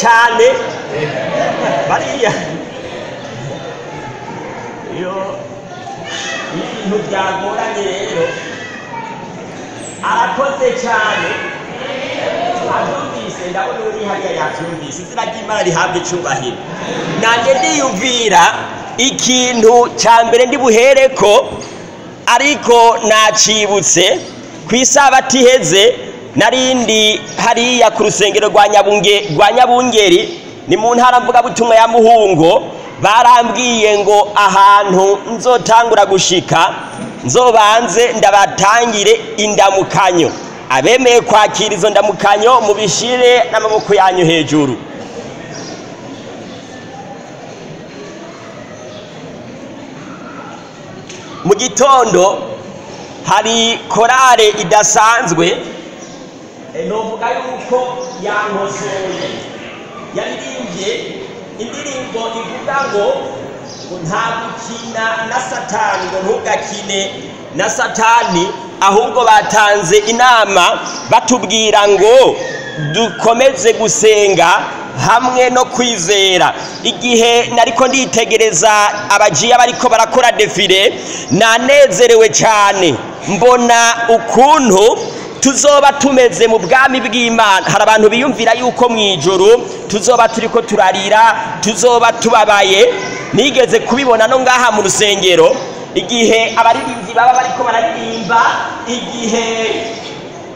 cyane bariya iyo ibintu byagoranye rero arakoze cyane abyumvise ndabona uri hariya yabyumvise izina ry'imana rihabwa icyubahiro nanjye ndiyumvira ikintu cya mbere ndi buhereko ariko nacibutse ku isabato iheze narindi hariya ku rusengero rwa Nyabunge- rwa nyabungeri ni mu ntara mvugabutumwa ya muhungo barambwiye ngo ahantu nzotangura gushika nzobanze ndabatangire indamukanyo. Abemeye kwakira izo ndamukanyo mubishire n'amaboko yanyu hejuru. Mu gitondo hari korale idasanzwe novuga yuko yankosoye yaririmbye indirimbo ivuga ngo nta gukina na satani ngo ntugakine na satani. Ahubwo batanze inama batubwira ngo dukomeze gusenga hamwe no kwizera. Igihe nariko nditegereza abajiya bariko barakora defile nanezerewe cyane. Mbona ukuntu tuzoba tumeze mu bwami bw'imana. Hari abantu biyumvira yuko mu ijoro tuzoba turiko turarira tuzoba tubabaye. Nigeze kubibona no ngaha mu rusengero igihe abaririmbyi baba bariko bararirimba igihe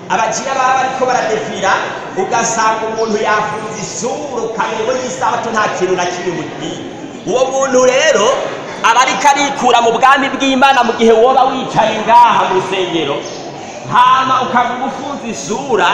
abagira baba bariko baradefira ugasanga umuntu yafunze isura ukamenya y'isabato nta kintu na kimwe mubwiye uwo muntu rero aba ariko arikura mu bwami bw'imana mu gihe woba wicaye ngaha mu rusengero. Hama ukavuga ufunze isura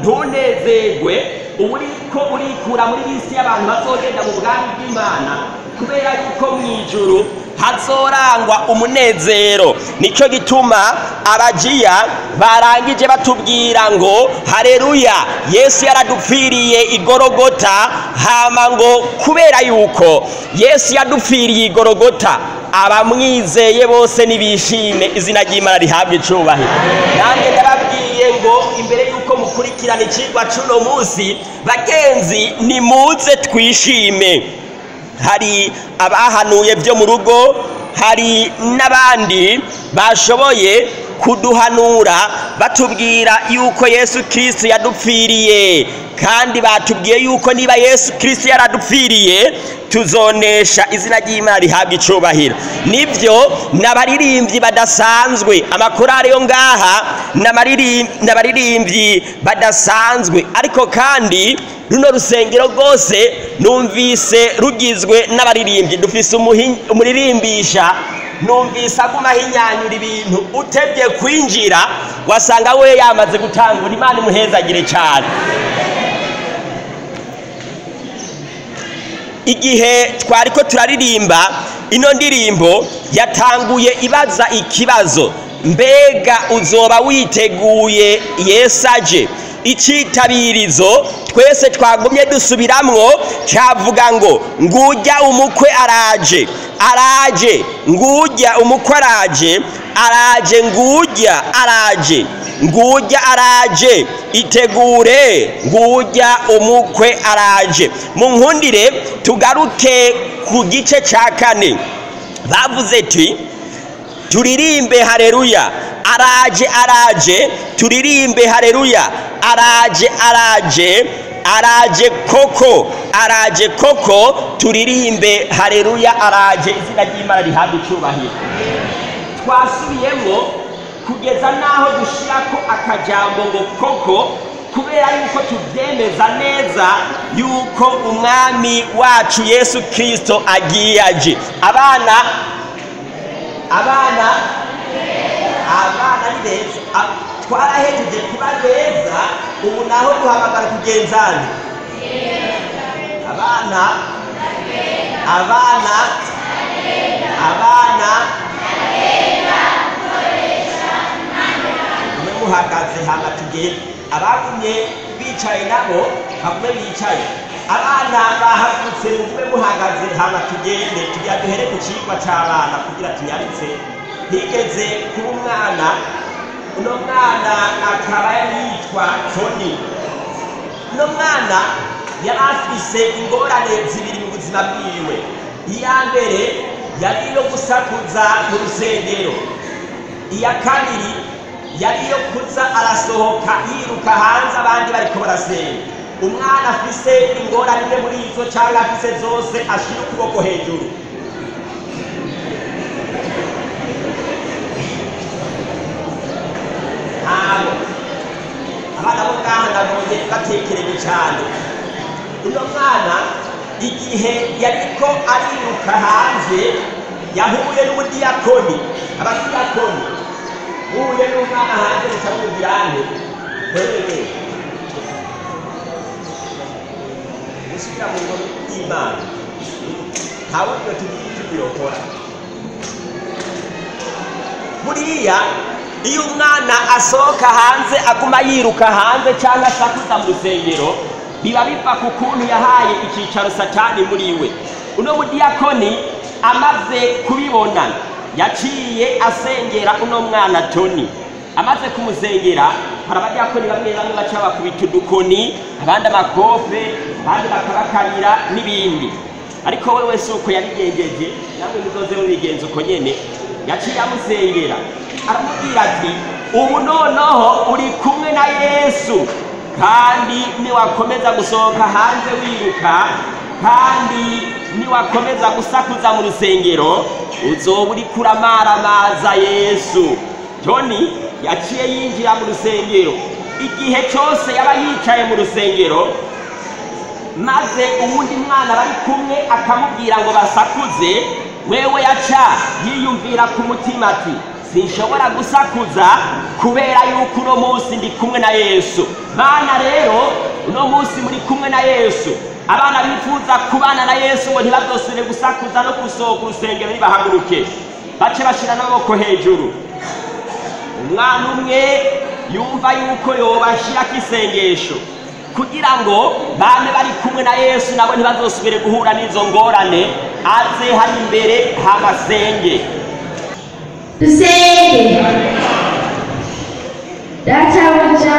ntunezerwe uba uriko urikura muri lisiti y'abantu bazogenda mu bwami bw'imana. Kubera yuko mu ijuru hazorangwa umunezero. Nicyo gituma abajiya barangije batubwira ngo hareruya yesu yaradupfiriye igorogota hama ngo kubera yuko yesu yadupfiriye igorogota abamwizeye bose nibishime. Izina ry'imana rihabwa icubahiro nanjye ndababwiye ngo imbere yuko mukurikirana icigwa c'uno munsi bagenzi nimuze twishime. Hari abahanuye byo mu rugo hari n'abandi bashoboye kuduhanura batubwira yuko yesu kirisito yadupfiriye. Kandi batubwiye yuko niba yesu kirisito yaradupfiriye tuzonesha izina ry'imana rihabwa icubahiro. Nibyo n'abaririmbyi badasanzwe amakorari yo ngaha n'abariri- n'abaririmbyi badasanzwe. Ariko kandi runo rusengero rwose numvise rugizwe n'abaririmbyi. Dufise umuririmbisha numvise aguma ahinyanyura ibintu utebye kwinjira wasanga we yamaze gutangura. Imana imuhezagire cyane igihe twari ko turaririmba ino ndirimbo yatanguye ibaza ikibazo. Mbega uzoba witeguye yesu aje? Icyitabirizo twese twagumye dusubiramwo cyavuga ngo ngujya umukwe araje. Araje ngujya umukwe araje. Araje ngujya araje. Ngujya araje. Itegure ngujya umukwe araje. Mu nkundire tugaruke ku gice cya kane. Bavuze ati turirimbe hareruya araje araje. Turirimbe hareruya araje araje. Araje koko. Araje koko. Turirimbe hareruya araje. Izina ry'imana rihabwa icyubahiro. Twasubiyemo kugeza n'aho dushyirako akajambo ngo koko kubera yuko tubyemeza neza yuko umwami wacu yesu kirisito agiye aje. Abana abana abana ni beza. Twarahejeje kuba beza ubu naho duhamagara kugenzana abana abana abana muhagaze tugende abagumye bicaye nabo bagume bicaye. Abana bahagurutse mugume muhagaze hama tugende tugira duhere ku cigwa c'abana kugira tunyaritse higeze kuba umwana. Uno mwana akaba yitwa toni uno mwana yari afise ingorane zibiri mu buzima bwiwe. Iya mbere yari iyo gusakuza mu rusengero. Iya kabiri yari iyo kuza arasohoka yiruka hanze abandi bariko barasenga. Umwana afise ingorane muri izo cyangwa afise zose ashira ukuboko hejuru. Ntabwo. Abana bo ngaha nabonye batekereje cyane uno mwana igihe yariko ariruka hanze yahuye n'umudiyakoni abadiyakoni uhuye n'umwana hanze mukamubwirane hehe gusubira mu ngoro y'imana ntawe twe tugira icyo birokora buriya iyo umwana asohoka hanze aguma yiruka hanze cyangwa asakuza mu rusengero biba biva ku kuntu yahaye icyicaro satani muri we uno mudiyakoni amaze kubibona yaciye asengera uno mwana toni amaze kumusengera hari abadiyakoni bamwe bamwe baca bakubita udukoni abandi amakofe abandi bakabakarira n'ibindi. Ariko we wese uko yabigenjeje namwe muzoze mubigenza uko nyene. Yaciye amusengera. Aramubwira ati ubu noneho uri kumwe na yesu kandi niwakomeza gusohoka hanze wiruka kandi niwakomeza gusakuza mu rusengero. Uzoba uri kuramaramaza yesu. Toni yaciye yinjira mu rusengero. Igihe cyose yaba yicaye mu rusengero maze uwundi mwana bari kumwe akamubwira ngo basakuze wewe yaca yiyumvira ku mutima ati sinshobora gusakuza kubera yuko uno munsi ndi kumwe na yesu. Bana rero uno munsi muri kumwe na yesu. Abana bifuza kubana na yesu ngo ntibazosubire gusakuza no gusohoka urusengero nibahaguruke bace bashira n'amaboko hejuru. Umwana umwe yumva yuko yobashirako isengesho. Kugira ngo bame bari kumwe na yesu nabo ntibazosubire guhura n'izo ngorane aze hari imbere hamasenge. Dusenge databuja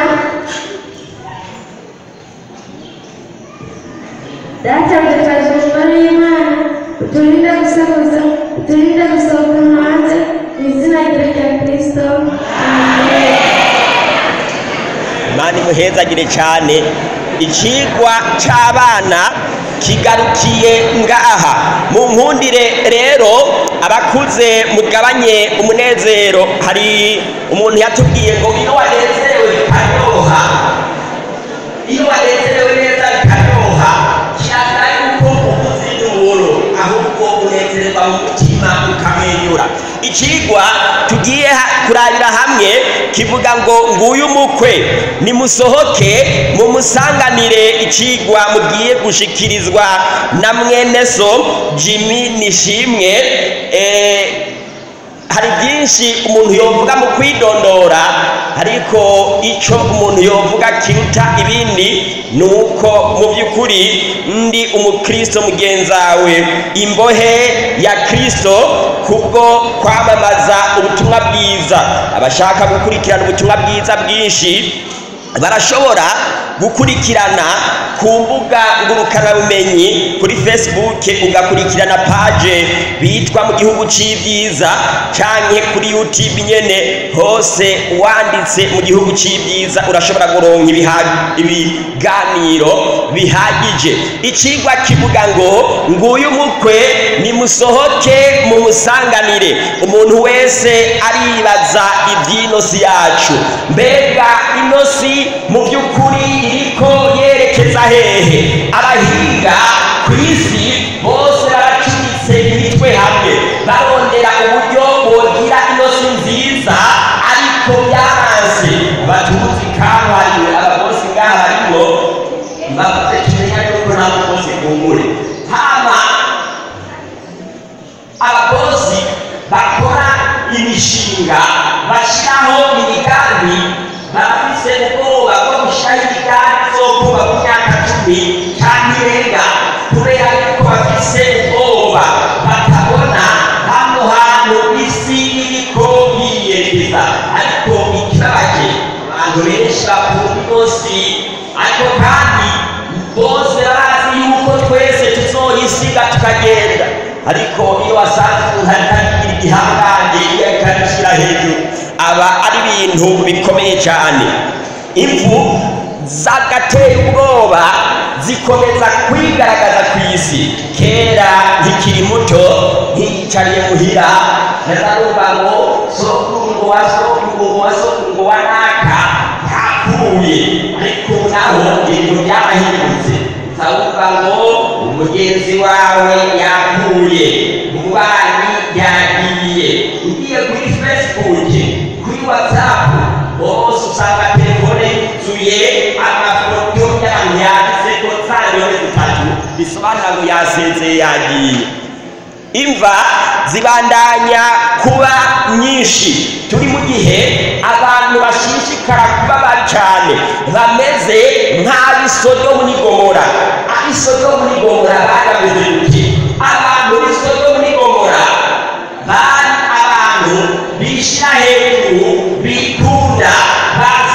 databuja twaje mu ngoro y'imana uturinde gusakuza uturinde gusohoka hanze mu izina rya rya kristo amen imana imuhezagire cyane ikigwa cy'abana kigarukiye ngaha. Mu nkundire rero abakuze mugabanye umunezero. Hari umuntu yatubwiye ngo iyo wanezerewe bikaryoha iyo wanezerewe ikigwa tugiye kurabira hamwe kivuga ngo nguyu umukwe nimusohoke mumusanganire ikigwa mugiye gushikirizwa na mwene so jimmy nishimwe eh, hari byinshi umuntu yovuga mu kwidondora ariko icyo umuntu yovuga kiruta ibindi ni uko mu by'ukuri ndi umukristo mugenzawe. Imbohe ya kristo kubwo kwamamaza ubutumwa bwiza. Abashaka gukurikirana ubutumwa bwiza bwinshi barashobora gukurikirana ku mbuga ngurukanabumenyi kuri facebook ugakurikirana paje bitwa mu gihugu c'ibyiza canke kuri youtube nyene hose wanditse mu gihugu c'ibyiza urashobora kuronka ibiha- ibiganiro bihagije. Icigwa kivuga ngo nguyu mukwe nimusohoke mumusanganire umuntu wese aribaza iby'inosi yacu. Mbega inosi mu by'ukuri iriko yerekeza hehe abahinga ku isi bose baracumitse imitwe hamwe barondera uburyo bogira inosi nziza ariko byaranse abatuzi kabuhariwe abagosi ngaha barimo bavuze tumenya yuko nta mugozi kumbure hama abakozi bakora imishinga bashyiraho imigambi ntirenga kubera yuko bafise ubwoba batabona hano hantu isi iriko yiyegeza ariko ikibabaje abantu ariko kandi bose barazi yuko twese tuzoyisiga tukagenda. Ariko iyo wasanze umuntu atagira igihangange iyo akabishyira hejuru aba ari ibintu bikomeye cyane ivu zagateye ubwoba zikomeza kwigaragaza ku isi. Kera nkikiri muto nkiyicariye muhira nazarumva ngo sokungo wa sokungo wa sokungo wa naka yapfuye ariko naho ibintu byarahindutse. Nzawumva ngo umugenzi wawe yapfuye umubanyi yagiye. Ugiye kuri facebook kuri whatsapp bose usanga telefone yuzuye amafoto bisobanura ngo yasezeye yagiye imva zibandanya kuba nyinshi. Turi mu gihe abantu bashishikara kuba cyane bameze nk'ab'isodomu n'igomora ab'isodomu n'igomora bari bameze gute abantu b'isodomu n'igomora bari abantu bishyira hejuru bikunda basehuzana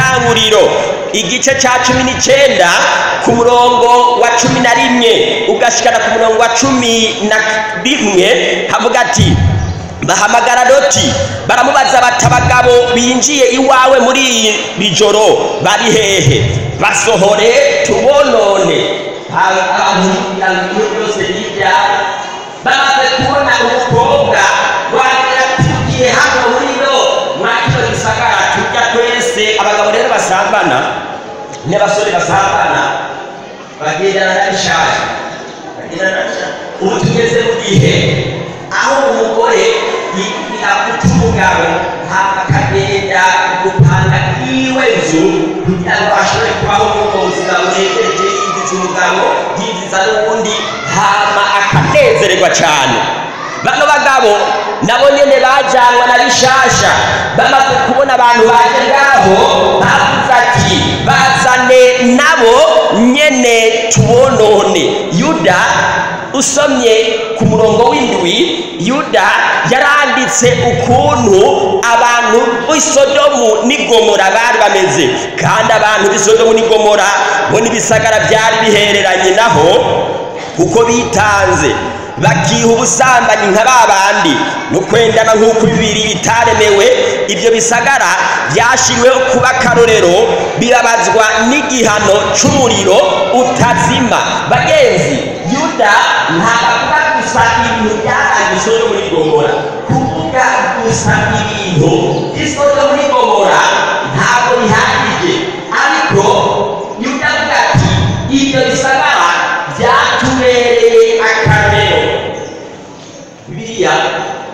cy'itanguriro igice cya cumi n'icyenda ku murongo wa cumi na rimwe ugashikana ku murongo wa cumi na rimwe havuga ati bahamagara loti. Baramubaza bati abagabo binjiye iwawe muri iri joro bari hehe? Basohore tubonone. Abantu kugira ngo n'abasore basambana bagendana na bishaje bagendana na bishaje ubu tugeze mu gihe aho umugore guca umugabo akagenda gupanga iwe nzu kugira ngo ashobore kubaho n'ubwo buzima bunejeje yiziza umugabo yiziza n'ubundi hama akanezererwa cyane bano bagabo nabo nyene bajanwa na bishasha bamaze kubona abantu baje ngaho bavuze ati nabo nyene tubonone yuda usomye ku murongo w'indwi yuda yaranditse ukuntu abantu b'isodomu n'igomora bari bameze. Kandi abantu b'isodomu n'igomora bo n'ibisagara byari bihereranye naho kuko bitanze. Bakiha ubusambanyi nka ba bandi. No kwendana nk'uko bibiri bitaremewe ibyo bisagara byashyiriweho kuba akarorero birabazwa n'igihano cy'umuriro utazima. Bagenzi yuda ntabavuga gusa ibintu byarangiye isodo muri gomora. Kuvuga gusa ibintu by'isodo muri gomora ntabwo bihagije.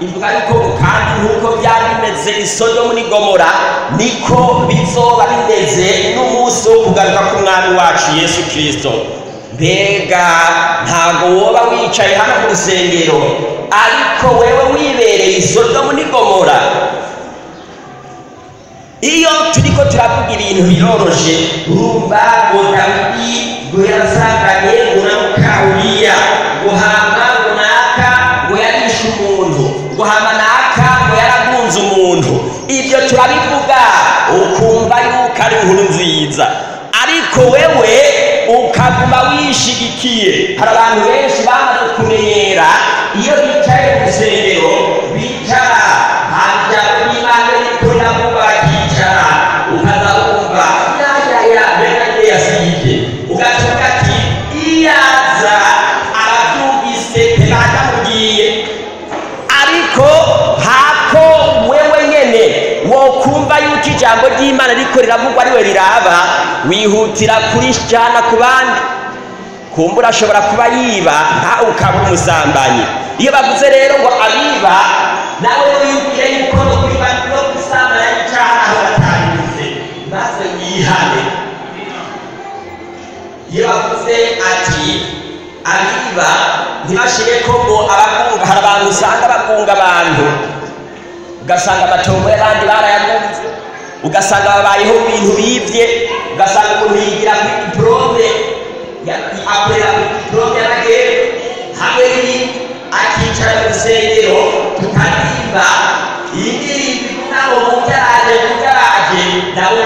Ivuga yuko kandi nk'uko byari bimeze isodomu n'igomora niko bizoba bimeze n'umunsi wo kugaruka k'umwami wacu yesu kirisito mbega ntabwo woba wicaye hano mu rusengero ariko wewe wibereye isodomu n'igomora iyo turiko turavuga ibintu biroroshe urumva ngo dawidi ngo yarasanganye turabivuga ukumva yuko ari inkuru nziza ariko wewe ukaguma wishigikiye. Hari abantu benshi bamaze kumenyera. Iyo bicaye mu rusengero bicara hajya ijambo ry'imana riko riravugwa ari we riraba wihutira kurijana ku bandi. Kumbura ashobora kuba yiba ntawe ukaba umusambanyi. Iyo bavuze rero ngo abiba nawe wiyumvire yuko no kwiba no gusambana n'icyaha aho batabivuze maze yihane iyo bavuze ati abiba ntibashire ko ngo abagunga hari abantu usanga bagunga abantu. Ugasanga amatongo y'abandi barayagunze ugasanga babayeho mu bintu bibye ugasanga umuntu yigira kuri diporome akorera kuri diporome y'amagere hamwe n'ibindi akicara mu rusengero tukaririmba iyi ndirimbo nawe mu byaraje mu byaraje nawe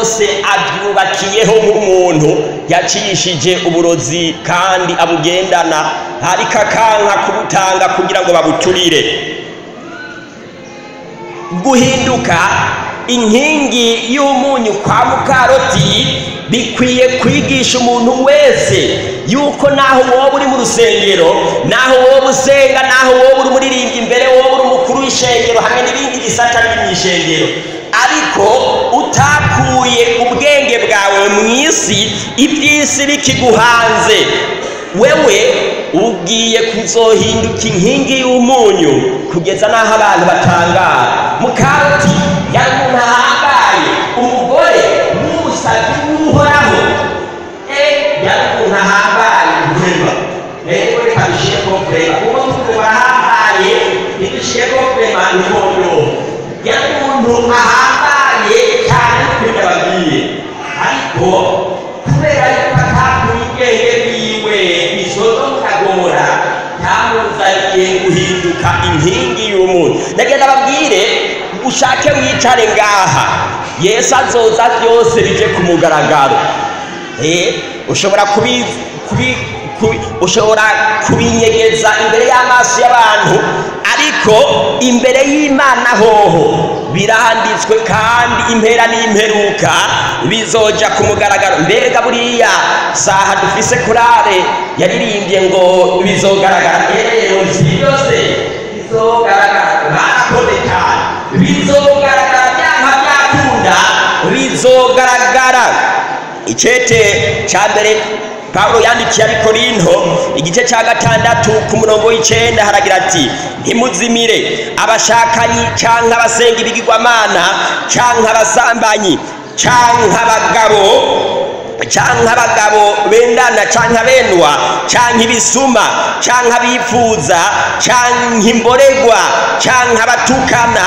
byose abyubakiyeho nk'umuntu yacishije uburozi kandi abugendana. Ariko akanka kubutanga kugira ngo babuturire. Guhinduka inkingi y'umunyu kwa mukaroti bikwiye kwigisha umuntu wese yuko naho wowe uri mu rusengero naho wowe usenga naho wowe uri umuririmbyi imbere wowe uri umukuru w'ishengero hamwe n'ibindi bisata biri mu ishengero. Ariko utakuye ubwenge bwawe mu isi iby'isi bikiguhanze. Wewe ugiye kuzohinduka inkingi y'umunyu kugeza n'aho abantu batangara. Mukati ahambaye umugore n'umusazi w'uhoraho. Guhema umuntu ahambaye kureba rero reka dushyire ko kureba kuko tuko barahambaye ntidushyire ko yari umuntu ahambaye ariko kubera yuko bwiwe isozo mukagora cyamuzaniye guhinduka inkingi y'umuntu ndagenda babwire ushake wicare ngaha. Yesu azoza byose bije ku mugaragaro. Eh, ushobora ushobora kubinyegeza imbere y'amaso y'abantu ariko imbere y'imana hoho. Biranditswe kandi impera n'imperuka. Bizoja ku mugaragaro. Mbega buriya saha dufise kurare. Yaririmbye ngo bizogaragara. Rero byose bizogaragara. Barakoze bizogaragara. Byanka byakunda. Bizogaragara. Icete cya mbere pawulo yandikiye abikorinto igice cya gatandatu ku murongo w'icenda haragira ati ntimuzimire abashakanyi canke abasenga ibigirwamana canke abasambanyi canke abagabo canke abagabo bendana canke abendwa canke ibisuma canke abifuza canke imboregwa canke abatukana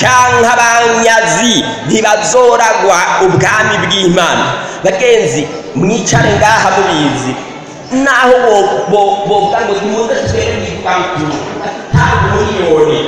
canke abanyazi ntibazoragwa ubwami bw'imana bagenzi mwicare ngaha mubizi naho bovuga ngo nimuze twere mwitwamukuru atanga umuriyoni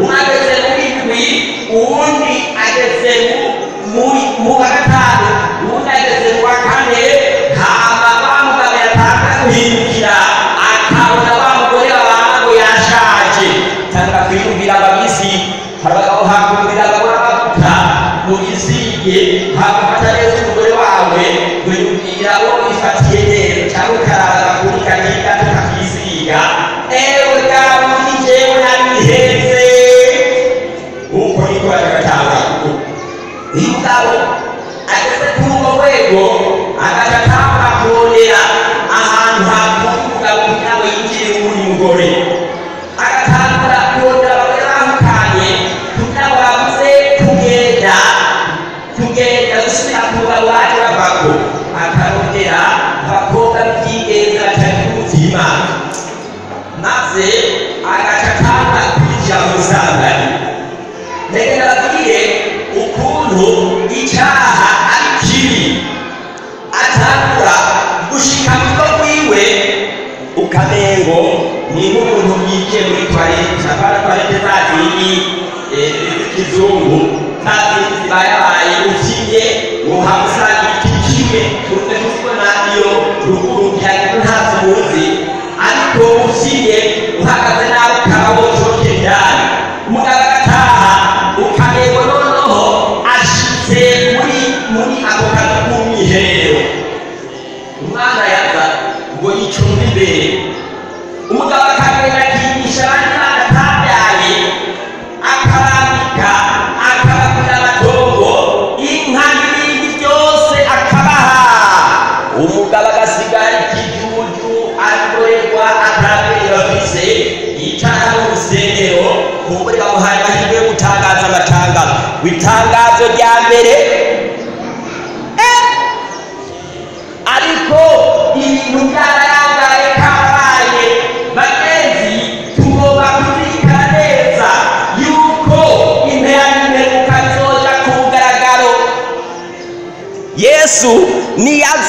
umwe ageze muri ndwi uwundi ageze mu- muri- mu wa gatanu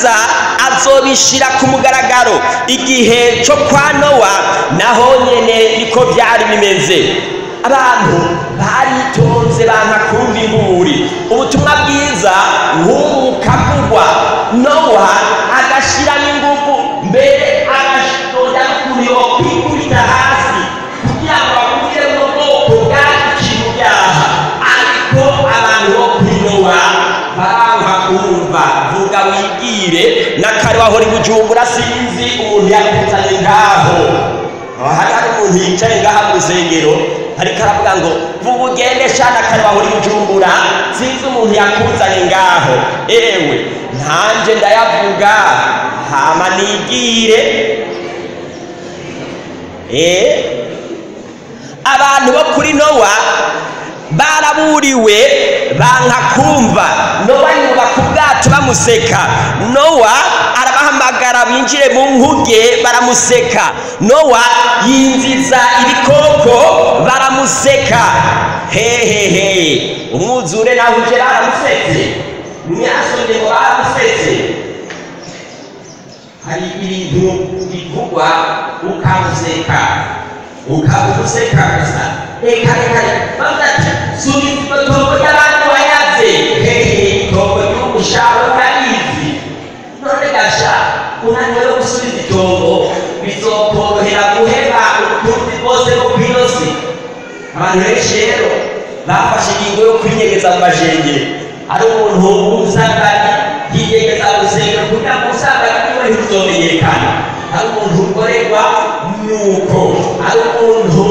niyaza azobishira ku mugaragaro. Igihe cyo kwa nowa naho nyene niko byari bimeze. Abantu baritonze banka kumva inkuri ubutumwa bwiza nk'ubu bukavugwa nowa baranka kumva vuga wibwire n'akari wahora i bujumbura sinzi umuntu yakuzanye ngaho. Aho hari hari umuntu yicaye ngaha mu rusengero ariko aravuga ngo vuga ugende shana kare wahora i bujumbura sinzi umuntu yakuzanye ngaho. Ewe ntanje ndayavuga hama nigire. Eh? Abantu bo kuri nowa baraburiwe banka kumva. Nowa yubaka ubwato bamuseka. Nowa arabahamagara binjire mu nkuge baramuseka. Nowa yinjiza ibikoko baramuseka. Hehehe umwuzure naho uje baramusetse mwasonye ngo baramusetse hari ibintu bivugwa ukamuseka. Ukamuseka gusa. Reka reka bavuga iryo tongo ry'abandi wayaze hehe itongo ry'umushaho urabizi none gasha unaniwe no gusubiza itongo bizokorohera guheba ubutunzi bwose bwo ku inosi abantu benshi rero bafashe ingingo yo kwinyegeza mu majengero ari umuntu w'umusangani yinyegeza mu rusengero kugira ngo usangani ni we ntiruzomenyekana ari umuntu ukorerwa nuko ari umuntu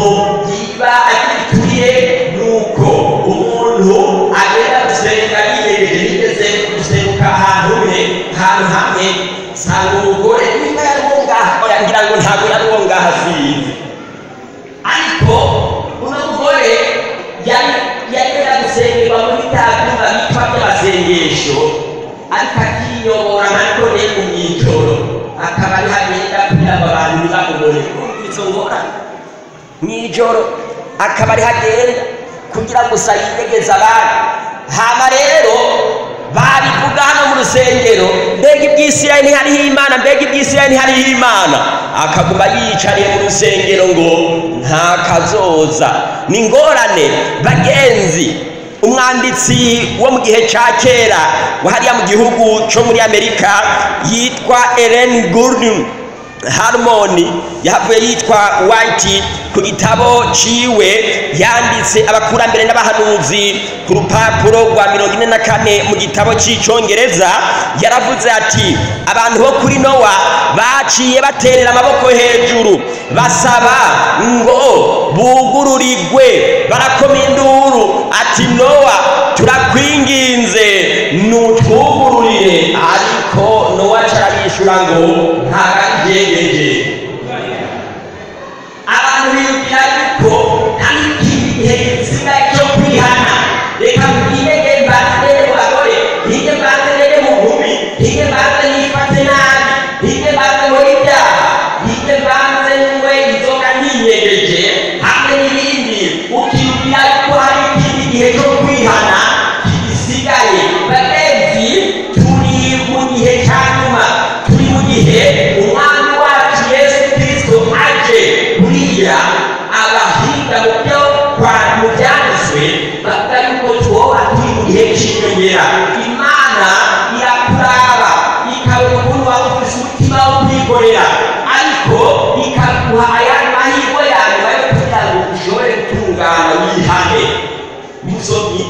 izo ngorane mw'ijoro akaba ari hagenda kugira ngo gusa yinegeze abandi hama rero babivuga hano mu rusengero mbega iby'isirayeli ntihariho imana mbega iby'isirayeli ntihariho imana. Akaguma yiyicariye mu rusengero ngo nta kazoza. Ni ingorane bagenzi umwanditsi wo mu gihe cya kera hariya mu gihugu cyo muri amerika yitwa ellen gurdon harmoni yahavuye yitwa white ku gitabo ciwe yanditse abakurambere n'abahanuzi ku rupapuro rwa mirongo ine na kane mu gitabo c'icongereza yaravuze ati abantu bo kuri nowa baciye baterera amaboko hejuru basaba ngo bugururirwe barakoma induru ati nowa turakwinginze nutwugururire ariko nowa carabishura ngo Amen. Musomyi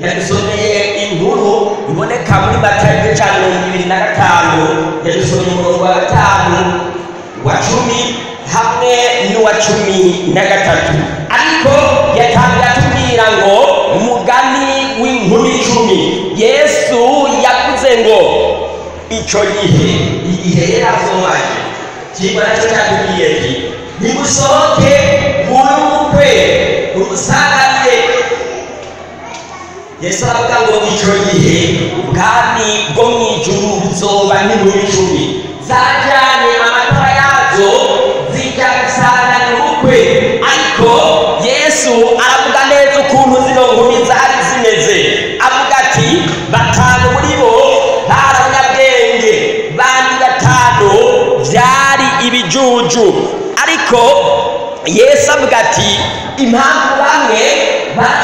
yadusomeye inkuru iboneka muri matayo igice cya mirongo ibiri na gatanu yadusomeye umurongo wa gatanu wa cumi hamwe n'uwa cumi na gatatu ariko yatangiye atubwira ngo umugani w'inkuru icumi yesu yavuze ngo icyo gihe igihe yari azomaje kigwa nacyo cyatubwiye ati nimusohoke muri ubukwe umusanganire yesu aravuga ngo icyo gihe ubwami bwo mu ijuru buzoba n'inkuru icumi. Zajyanye amatara yazo zijya gusangana ubukwe ariko yesu aravuga neza ukuntu zino nkumi zari zimeze. Avuga ati batanu muri bo bari abanyabwenge bandi batanu byari ibijuju. Ariko yesu avuga ati impamvu bamwe bari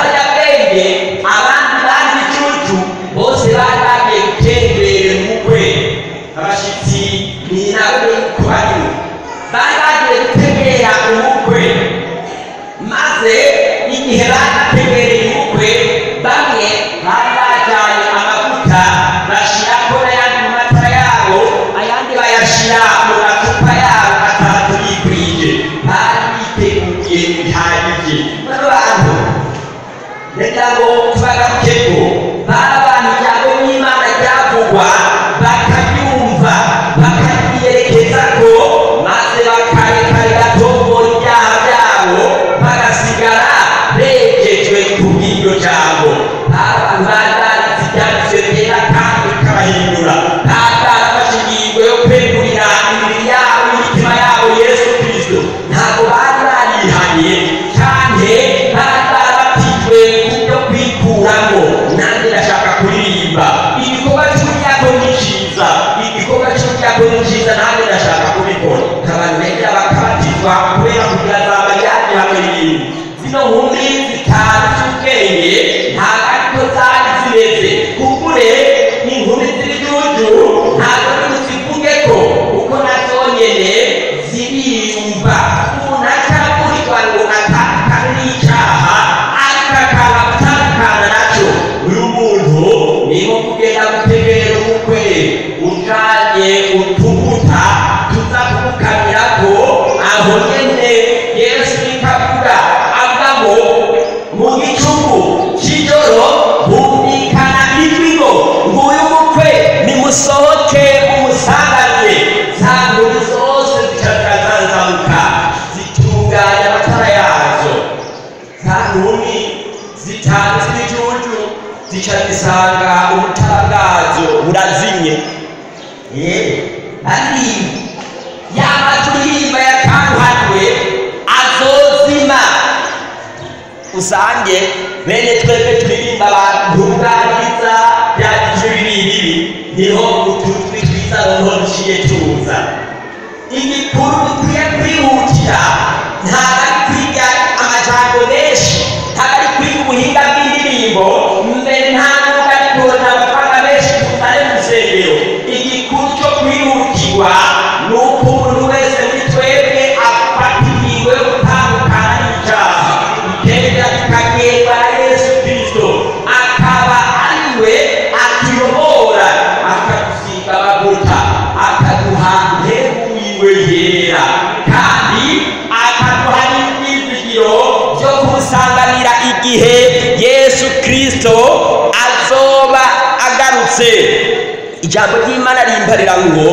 ijambo ry'imana rimbarira ngo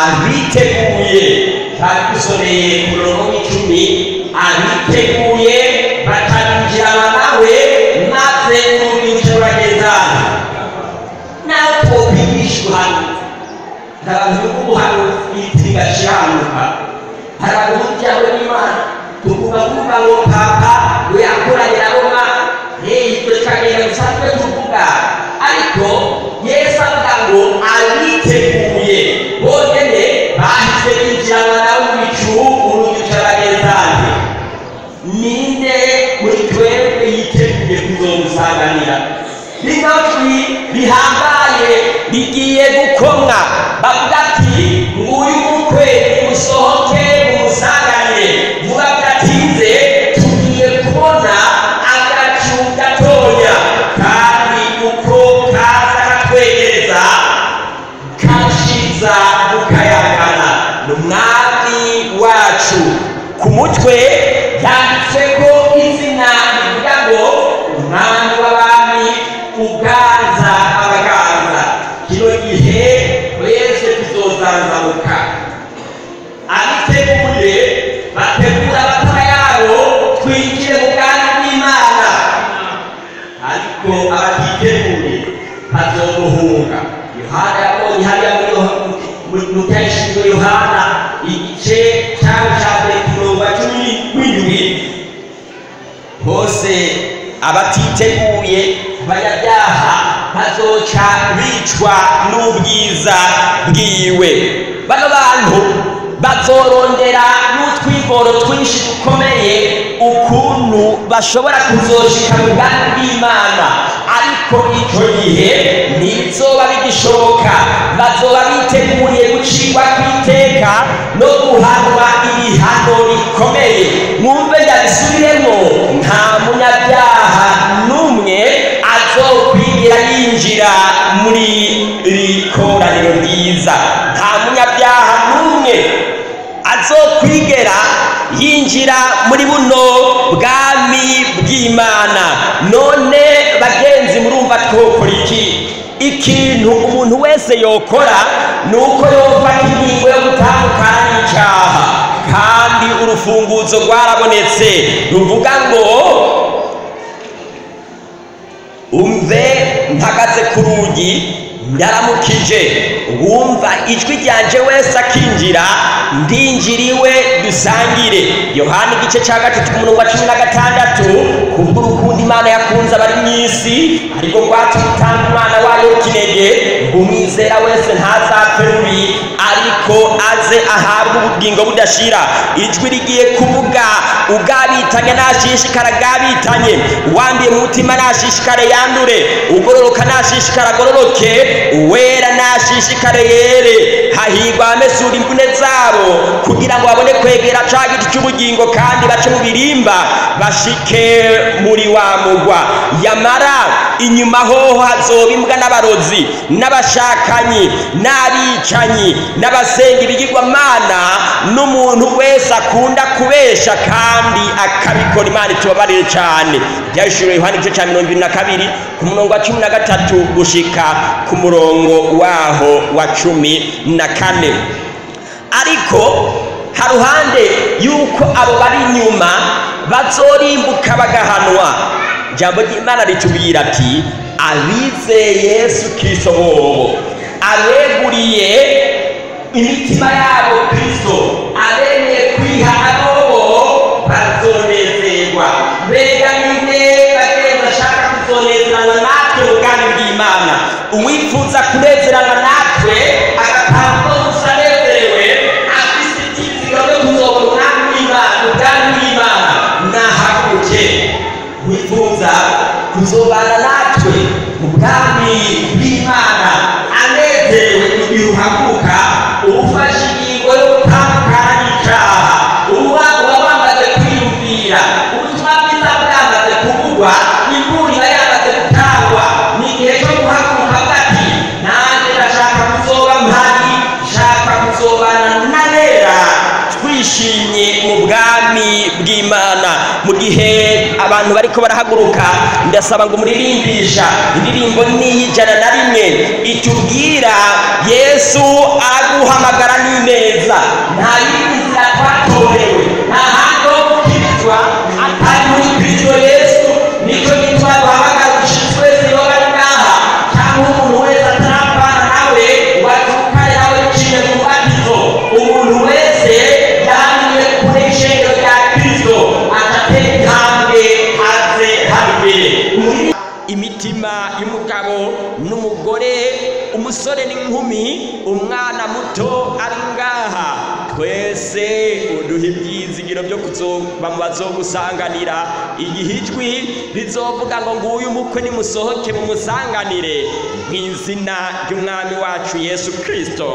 abiteguye kandi dusomeye ku murongo w'icumi abiteguye bakanjirana nawe maze n'urwibutso ruragezana nawe twokwigisha ubuhanuzi hari abantu biga ubuhanuzi ibiti bigakiranuka hari abantu b'ijambo ry'imana tuvuga kuvuga ngo papa ngo yakoranye na roma ibyo tukagenda bisanzwe tuvuga. Ariko ngo abiteguye bo nyene bahise bijyana w'ibicu urugi cy'abanezane ninde muri twebwe yiteguye kuzomusanganira bino bihambaye bigiye gukomwa. Bavuga bicwa n'ubwiza bwiwe. Bano bantu bazorondera n'utwigoro twinshi dukomeye ukuntu bashobora kuzoshika mu bwami bw'imana. Ariko icyo gihe ntibizoba bigishoboka. Bazoba biteguriye gucirwa ku iteka no guhanwa ibihano bikomeye. Muri iri koraniro ryiza nta munyabyaha n'umwe azokwigera yinjira muri buno bwami bw'imana. None bagenzi murumva twokora iki? Ikintu umuntu wese yokora ni uko yofata ingingo yo gutandukana n'icyaha. Kandi urufunguzo rwarabonetse. Ruvuga ngo umve mpagaze ku rugi ndaramukije. Wumva ijwi ryanje wese akinjira ndinjiriwe dusangire. Yohani igice cya gatatu ku murongo wa cumi na gatandatu. Kubw'urukundo imana yakunze abari mu isi ariko rwatumye itanga umwana wayo w'ikinege umwizera wese ntazapfe rubi ariko aze ahabwe ubugingo budashira. Ijwi rigiye kuvuga ugabitanye nashishikara gabitanye uwambiye mu mutima nashishikare yandure. Ugororoka nashishikara agororoke. Uwera nashishikare yere. Hahirwa abamesura imvune zabo kugira ngo babone kwegera ca giti cy'ubugingo kandi bace mu birimba bashike muri wa mugwa. Yamara inyuma hoho hazoba imbwa n'abarozi n'abashakanyi n'abicanyi n'abasenga ibigirwamana n'umuntu wese akunda kubesha kandi akabikora. Imana itubabarire cyane byahishuriwe yohani igice cya mirongo irindwi na kabiri ku murongo wa cumi na gatatu gushika ku murongo waho wa cumi na kane. Ariko haruhande y'uko abo bari inyuma bazorimbuka bagahanwa. Ijambo ry'imana ritubwira ati abizeye yesu kirisito bobo abeguriye imitima yabo kirisito abemeye kwihana tureretserana bariko barahaguruka. Ndasaba ngo muririmbisha indirimbo n'iy'ijana na rimwe itubwira yesu araguhamagara n'ineza. Nta yindi nzira twatorewe. Nta handi bazogusanganira igihe ijwi rizovuga ngo nguyu umukwe nimusohoke mumusanganire. Mu izina ry'umwami wacu yesu kirisito